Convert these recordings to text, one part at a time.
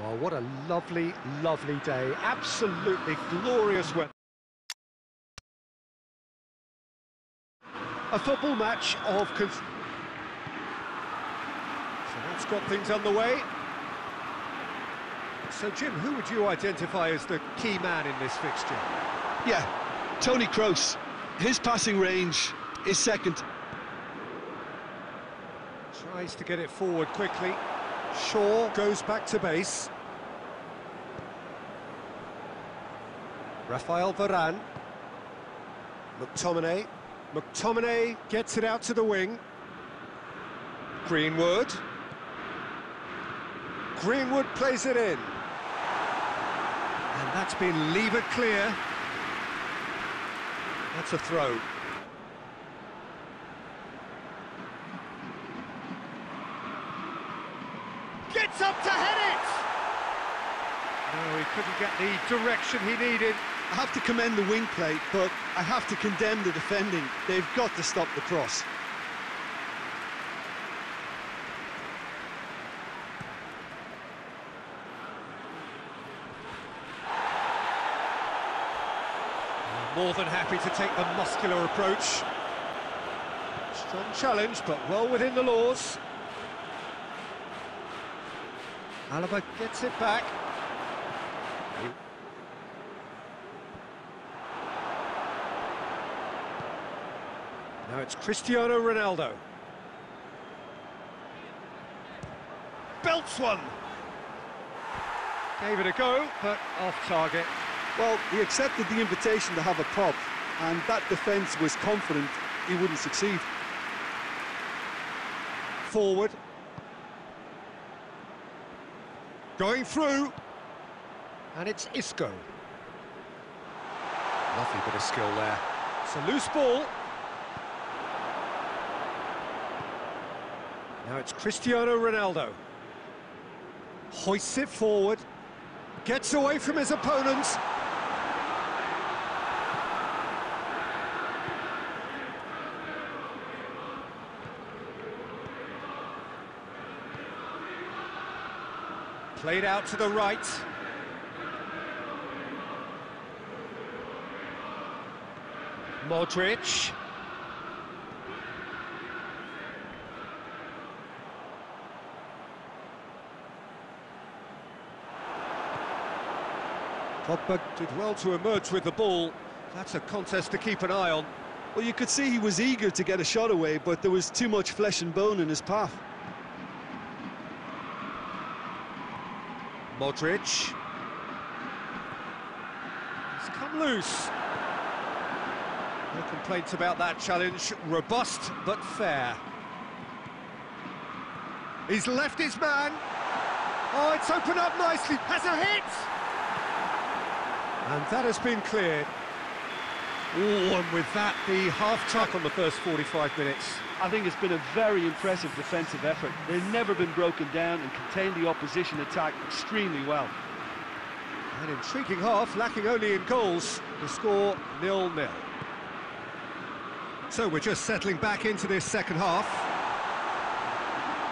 Oh, what a lovely, lovely day. Absolutely glorious weather. A football match of... So that's got things underway. So, Jim, who would you identify as the key man in this fixture? Yeah, Toni Kroos. His passing range is second. Tries to get it forward quickly. Shaw goes back to base. Rafael Varane. McTominay. McTominay gets it out to the wing. Greenwood. Greenwood plays it in. And that's been levered clear. That's a throw. Gets up to head it! No, he couldn't get the direction he needed. I have to commend the wing play, but I have to condemn the defending. They've got to stop the cross. More than happy to take the muscular approach. Strong challenge, but well within the laws. Alaba gets it back. Now it's Cristiano Ronaldo. Belts one. Gave it a go, but off target. Well, he accepted the invitation to have a pop, and that defence was confident he wouldn't succeed. Forward. Going through. And it's Isco. Lovely bit of skill there. It's a loose ball. Now it's Cristiano Ronaldo. Hoists it forward. Gets away from his opponents. Played out to the right. Modric. Pogba did well to emerge with the ball. That's a contest to keep an eye on. Well, you could see he was eager to get a shot away, but there was too much flesh and bone in his path. Modric. He's come loose. No complaints about that challenge. Robust but fair. He's left his man. Oh, it's opened up nicely. Has a hit! And that has been cleared. Oh, and with that, the half-tuck on the first 45 minutes. I think it's been a very impressive defensive effort. They've never been broken down and contained the opposition attack extremely well. An intriguing half, lacking only in goals. The score nil-nil. So we're just settling back into this second half.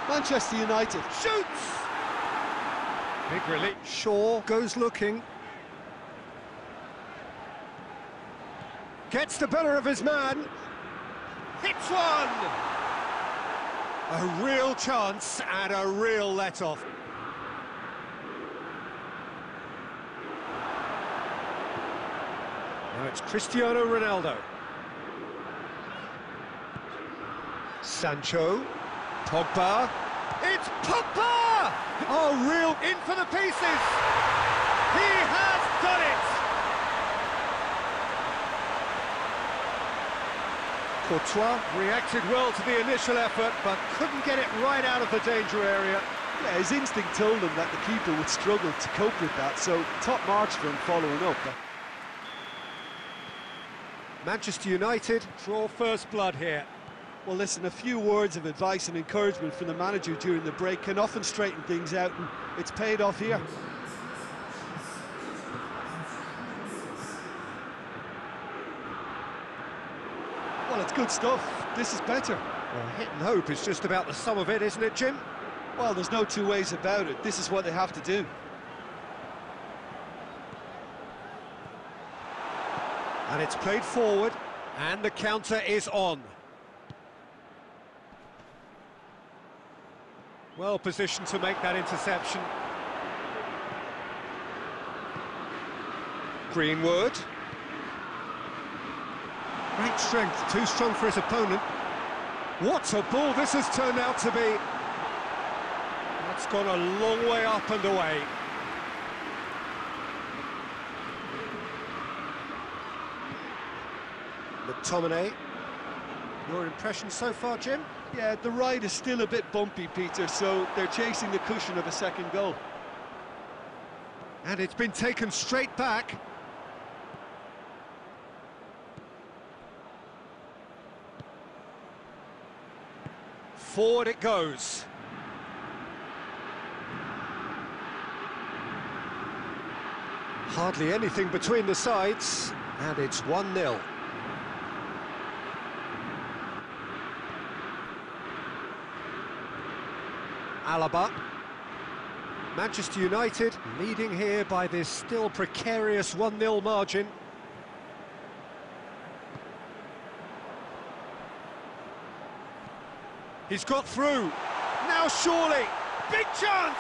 Manchester United. Shoots! Big relief. Shaw goes looking. Gets the better of his man. Hits one! A real chance and a real let-off. Now it's Cristiano Ronaldo. Sancho. Pogba. It's Pogba! Oh, real in for the pieces! He has done it! Courtois reacted well to the initial effort, but couldn't get it right out of the danger area. Yeah, his instinct told him that the keeper would struggle to cope with that, so top marks for him following up. Manchester United draw first blood here. Well, listen, a few words of advice and encouragement from the manager during the break can often straighten things out, and it's paid off here. stuff. This is better. Well, hit and hope is just about the sum of it, isn't it, Jim? Well, there's no two ways about it. This is what they have to do. And it's played forward, and the counter is on. Well positioned to make that interception. Greenwood. Great strength, too strong for his opponent. What a ball this has turned out to be. That's gone a long way up and away. McTominay. Your impression so far, Jim? Yeah, the ride is still a bit bumpy, Peter, so they're chasing the cushion of a second goal. And it's been taken straight back. Forward it goes. Hardly anything between the sides, and it's 1-0. Alaba. Manchester United leading here by this still precarious 1-0 margin. He's got through. Now surely, big chance!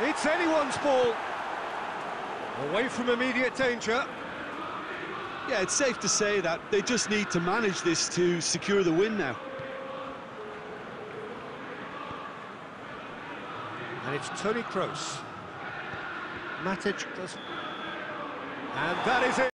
It's anyone's ball. Away from immediate danger. Yeah, it's safe to say that they just need to manage this to secure the win now. And it's Toni Kroos. Matic does... And that is it.